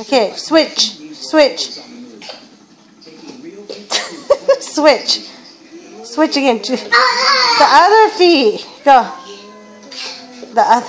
Okay, switch. Switch. Switch. Switch again the other feet. Go. The other.